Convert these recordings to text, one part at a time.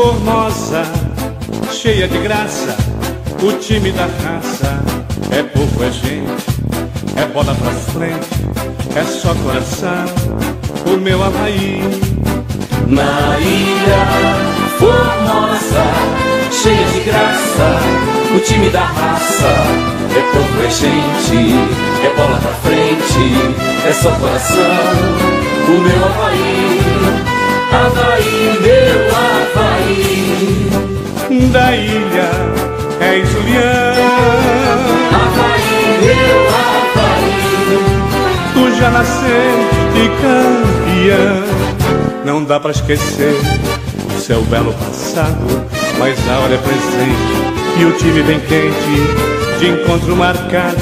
Formosa, cheia de graça, o time da raça é povo, é gente, é bola pra frente, é só coração, o meu Havaí. Na ilha formosa, cheia de graça, o time da raça é povo, é gente, é bola pra frente, é só coração, o meu. Havaí, Da ilha é Julião, Havaí, meu Havaí. tu já nasceste campeão. Não dá pra esquecer o seu belo passado, mas a hora é presente e o time vem quente, de encontro marcado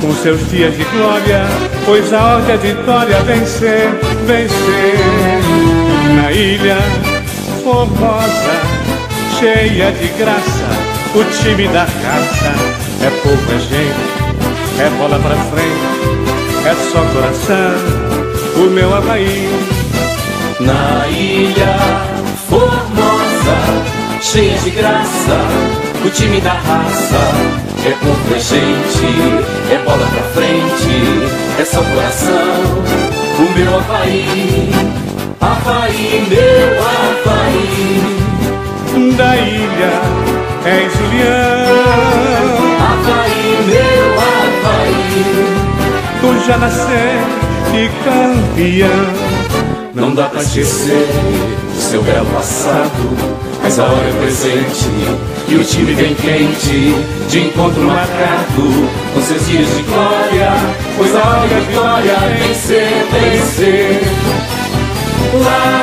com seus dias de glória, pois a hora é vitória vencer, vencer. Na ilha formosa, cheia de graça, o time da raça é pouca gente, é bola pra frente, é só coração, o meu Havaí. Na ilha formosa, cheia de graça, o time da raça. É é gente, é bola pra frente, é só coração, o meu Havaí, Havaí, meu Havaí, ilha é Julião, Havaí, meu Havaí. tu já nasceste campeão. Não dá pra esquecer o seu belo passado, mas a hora é presente e o time vem quente, de encontro marcado com seus dias de glória, pois a hora é vitória, vencer, vencer. Lá,